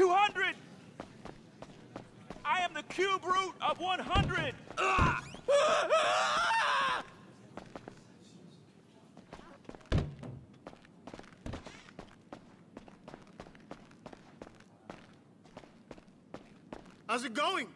which is 200. I am the cube root of 100. How's it going?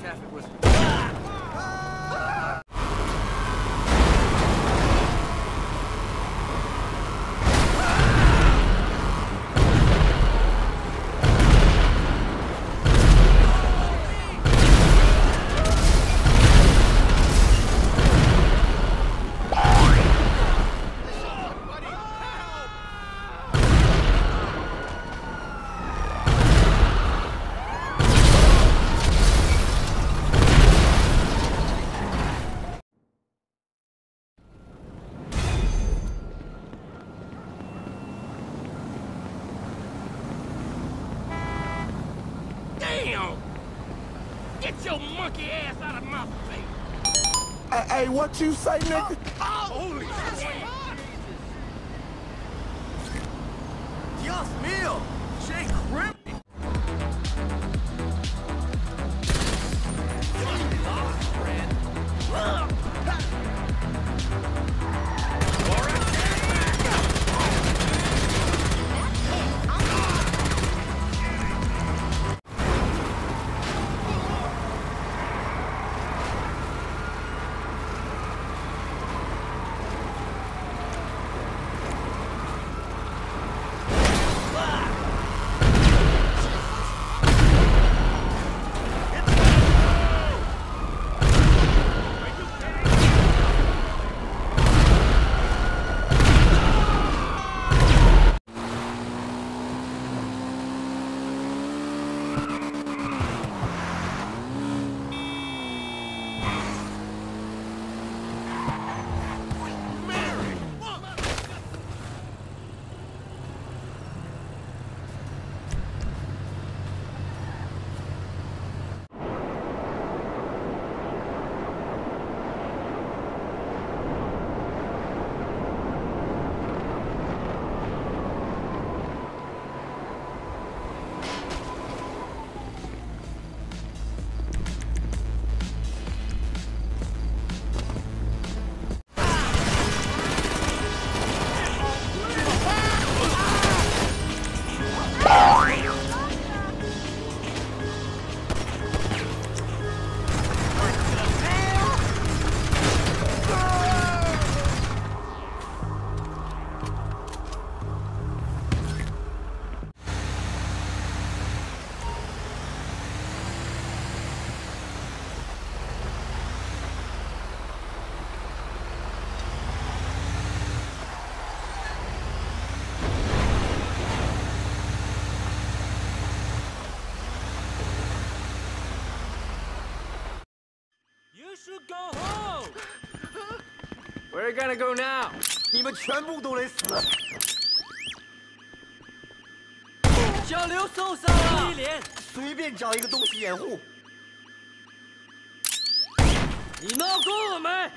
Traffic was. What you say, nigga? Should go home. Where are gonna go now? 你们全部都得死！小刘受伤了。一连，随便找一个东西掩护。你闹够了没？